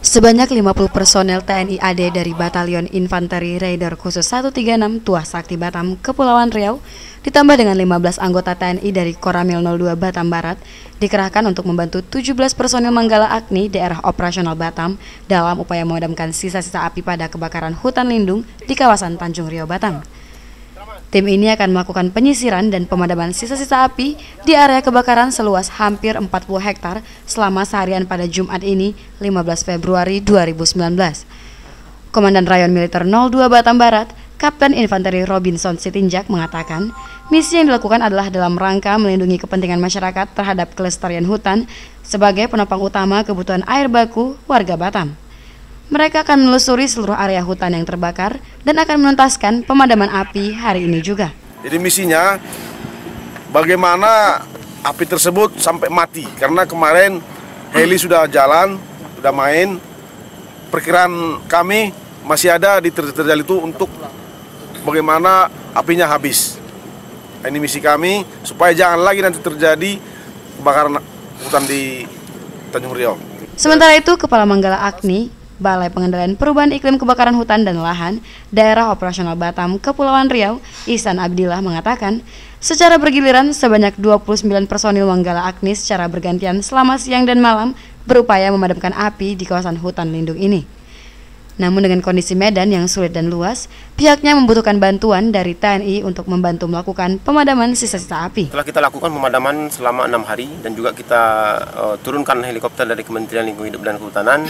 Sebanyak 50 personel TNI AD dari Batalion Infanteri Raider Khusus 136 Tuah Sakti Batam, Kepulauan Riau, ditambah dengan 15 anggota TNI dari Koramil 02 Batam Barat, dikerahkan untuk membantu 17 personel Manggala Agni daerah operasional Batam dalam upaya memadamkan sisa-sisa api pada kebakaran hutan lindung di kawasan Tanjung Riau, Batam. Tim ini akan melakukan penyisiran dan pemadaman sisa-sisa api di area kebakaran seluas hampir 40 hektar selama seharian pada Jumat ini, 15 Februari 2019. Komandan Rayon Militer 02 Batam Barat, Kapten Infanteri Robinson Sitinjak mengatakan, misi yang dilakukan adalah dalam rangka melindungi kepentingan masyarakat terhadap kelestarian hutan sebagai penopang utama kebutuhan air baku warga Batam. Mereka akan menelusuri seluruh area hutan yang terbakar dan akan menuntaskan pemadaman api hari ini juga. Jadi misinya bagaimana api tersebut sampai mati karena kemarin heli sudah jalan, sudah main. Perkiraan kami masih ada di terjal itu untuk bagaimana apinya habis. Ini misi kami supaya jangan lagi nanti terjadi kebakaran hutan di Tanjung Riau. Sementara itu, Kepala Manggala Agni Balai Pengendalian Perubahan Iklim Kebakaran Hutan dan Lahan, Daerah Operasional Batam, Kepulauan Riau, Ihsan Abdillah mengatakan, secara bergiliran sebanyak 29 personil Manggala Agni secara bergantian selama siang dan malam berupaya memadamkan api di kawasan hutan lindung ini. Namun dengan kondisi medan yang sulit dan luas, pihaknya membutuhkan bantuan dari TNI untuk membantu melakukan pemadaman sisa-sisa api. Setelah kita lakukan pemadaman selama enam hari dan juga kita uh, turunkan helikopter dari Kementerian Lingkungan Hidup dan Kehutanan,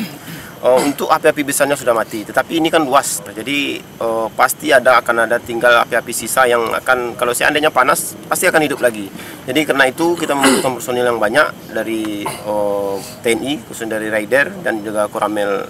uh, untuk api-api besarnya sudah mati. Tetapi ini kan luas, jadi uh, pasti ada akan ada tinggal api-api sisa yang akan kalau seandainya panas pasti akan hidup lagi. Jadi karena itu kita membutuhkan personil yang banyak dari uh, TNI, khususnya dari Raider dan juga Koramel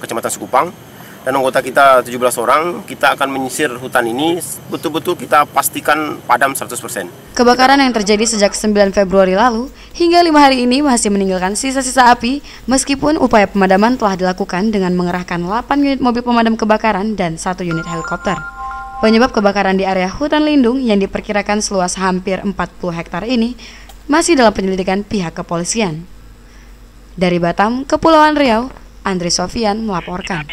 Kecamatan Sukupang dan anggota kita 17 orang kita akan menyisir hutan ini betul-betul kita pastikan padam 100%. Kebakaran yang terjadi sejak 9 Februari lalu hingga lima hari ini masih meninggalkan sisa-sisa api meskipun upaya pemadaman telah dilakukan dengan mengerahkan 8 unit mobil pemadam kebakaran dan satu unit helikopter. Penyebab kebakaran di area hutan lindung yang diperkirakan seluas hampir 40 hektar ini masih dalam penyelidikan pihak kepolisian. Dari Batam, Kepulauan Riau, Andri Sofian melaporkan.